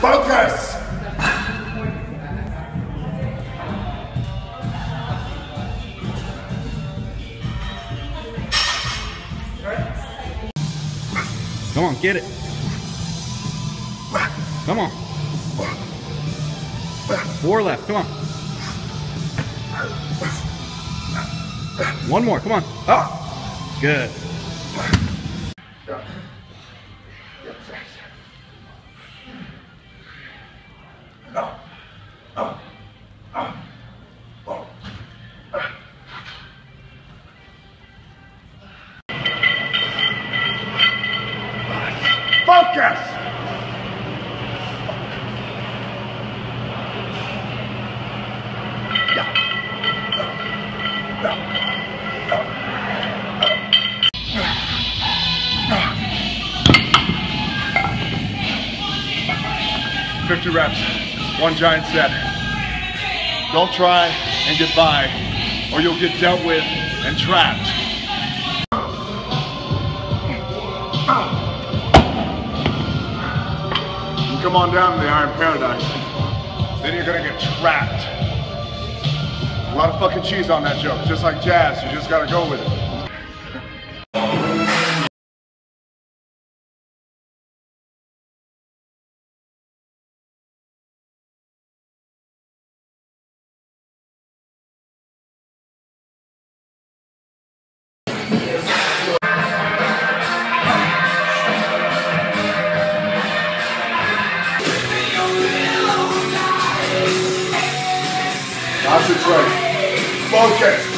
Focus! Come on, get it. Come on. Four left. Come on. One more. Come on. Up. Good. Focus! Fifty reps, one giant set. Don't try and get by, or you'll get dealt with and trapped. You come on down to the Iron Paradise. Then you're gonna get trapped. A lot of fucking cheese on that joke. Just like jazz, you just gotta go with it. Concentrate. Focus.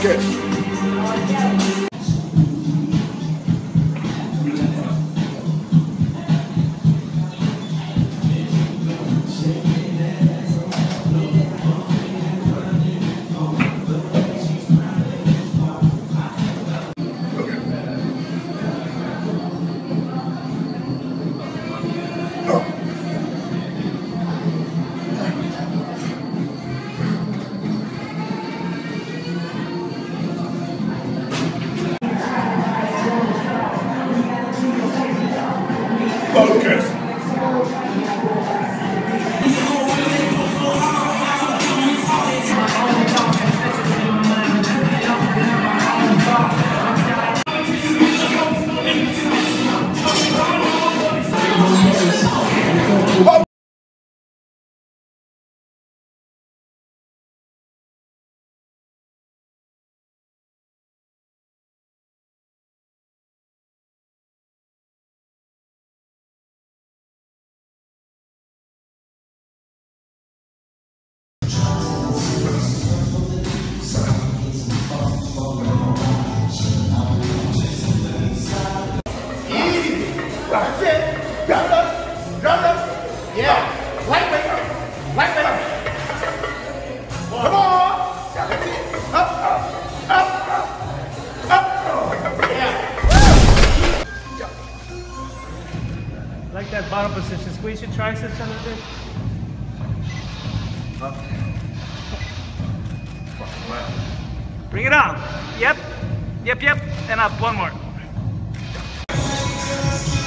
Focus. That's it. Round up. Round up. Yeah. Lightweight. Lightweight. Come on. Up. Up. Up. Up. Yeah. Like that bottom position. Squeeze your triceps a little bit. Bring it on. Yep. Yep, yep. And up. One more.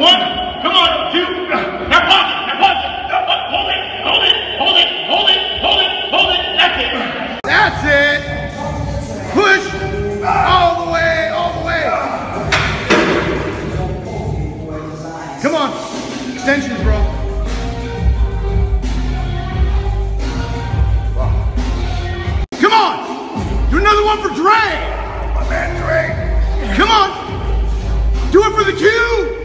One, come on, two. Uh, now pause it, now pause it. Now hold it, hold it, hold it, hold it, hold it, hold it. That's it. That's it. Push all the way, all the way. Come on, extensions, bro. Come on, do another one for Dre. My man Dre. Come on, do it for the cue.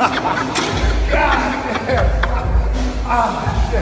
God damn. Ah.